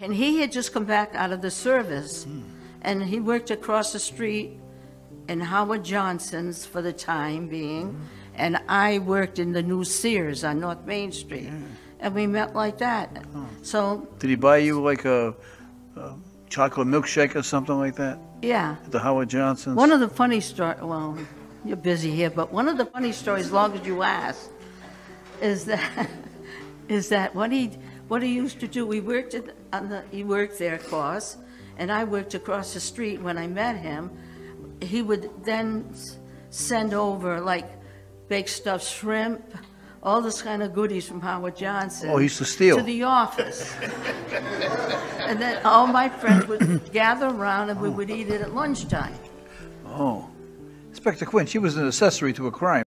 And he had just come back out of the service, and he worked across the street in Howard Johnson's for the time being, and I worked in the new Sears on North Main Street. And we met like that. So, Did he buy you like a, a chocolate milkshake or something like that? yeah. at The Howard Johnson's? One of the funny story, well, you're busy here, but one of the funny stories, long as you ask, is that, is that what he, what he used to do, we worked at, on the, he worked there, of course, and I worked across the street when I met him. He would then send over like baked stuffed shrimp, all this kind of goodies from Howard Johnson. Oh, he used to steal. To the office. And then all my friends would gather around and we would eat it at lunchtime. Oh. Inspector Quinn, she was an accessory to a crime.